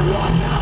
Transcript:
I want now.